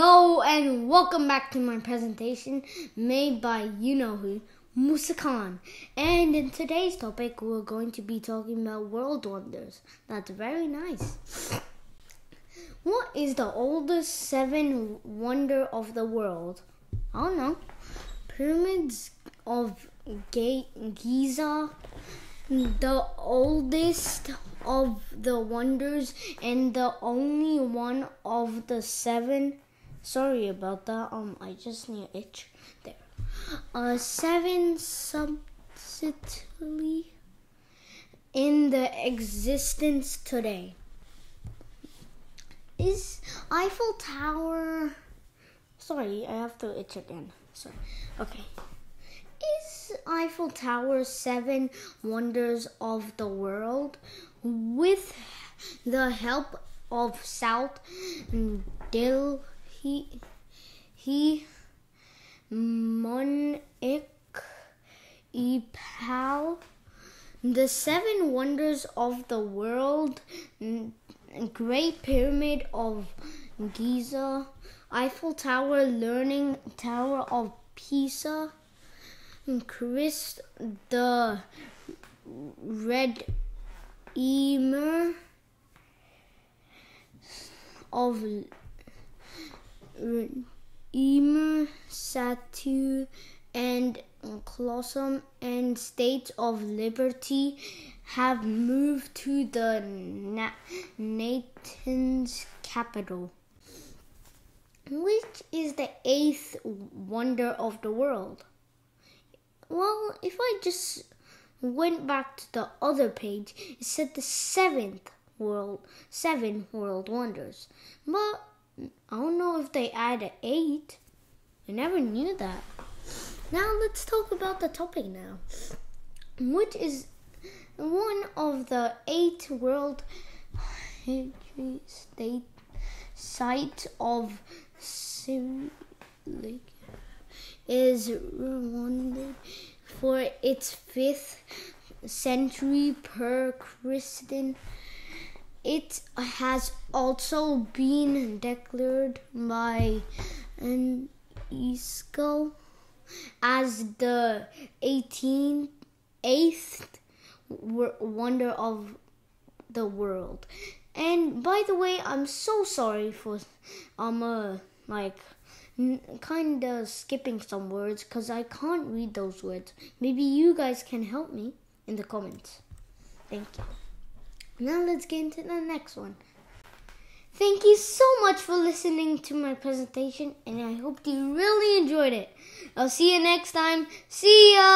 Hello and welcome back to my presentation made by you know who, Musa Khan. And in today's topic, we're going to be talking about world wonders. That's very nice. What is the oldest seven wonder of the world? I don't know. Pyramids of Giza, the oldest of the wonders and the only one of the seven. Sorry about that. Um, I just need an itch there. Uh, seven subtly in the existence today. Is Eiffel Tower? Sorry, I have to itch again. Sorry. Okay. Is Eiffel Tower seven wonders of the world? with the help of South Delhi, he he Monik Ipal, the seven wonders of the world, Great Pyramid of Giza, Eiffel Tower, learning Tower of Pisa, Christ the Red Emer of Emer Satu and Colosseum and States of Liberty have moved to the na- nation's capital. Which is the eighth wonder of the world? Well, if I just went back to the other page, it said the seventh world, seven world wonders. But I don't know if they added eight. I never knew that. Now let's talk about the topic now, which is one of the eight world state sites of is Rwanda for its fifth century per Christian. It has also been declared by UNESCO as the 18th, wonder of the world. And by the way, I'm so sorry for um uh, like kind of skipping some words because I can't read those words. Maybe you guys can help me in the comments. Thank you. Now let's get into the next one. Thank you so much for listening to my presentation, and I hope you really enjoyed it. I'll see you next time. See ya!